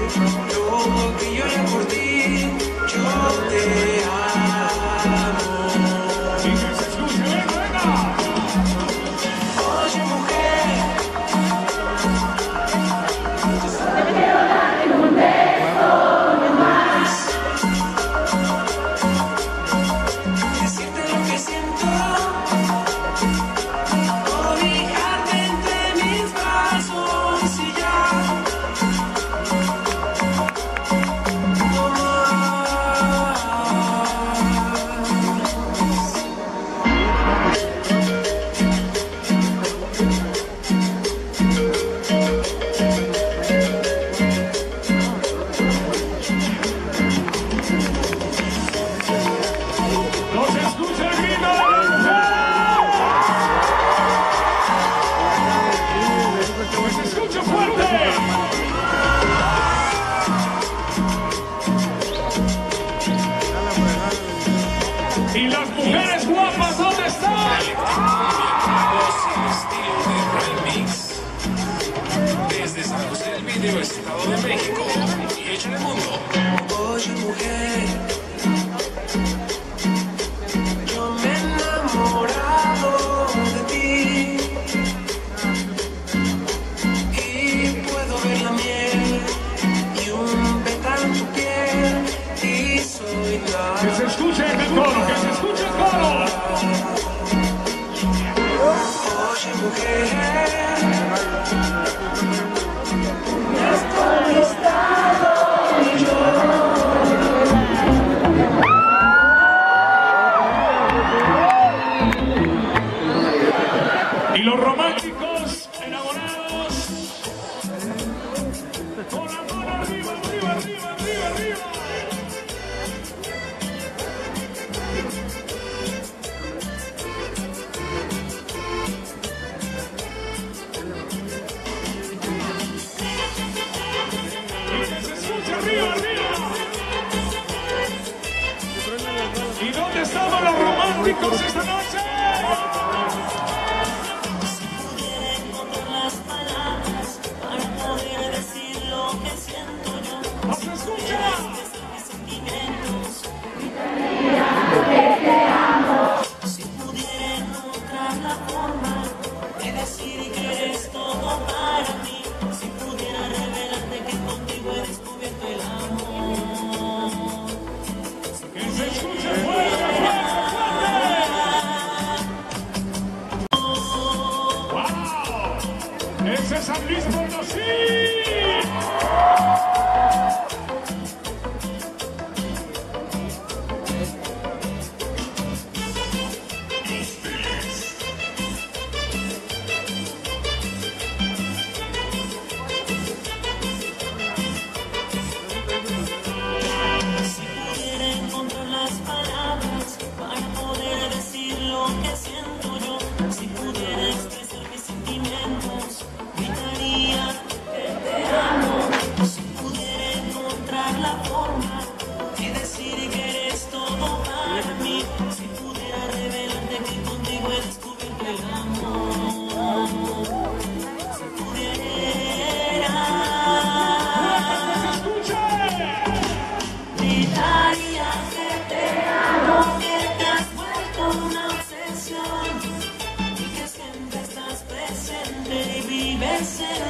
Yo, que lloré por ti, yo te Okay. Thank. I said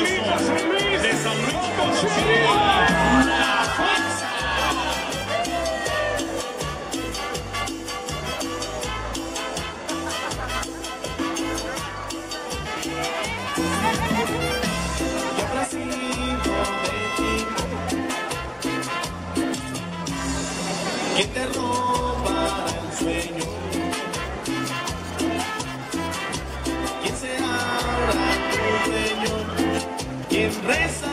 que te roba el sueño. ¿Quién será ahora tu dueño? ¿Quién reza?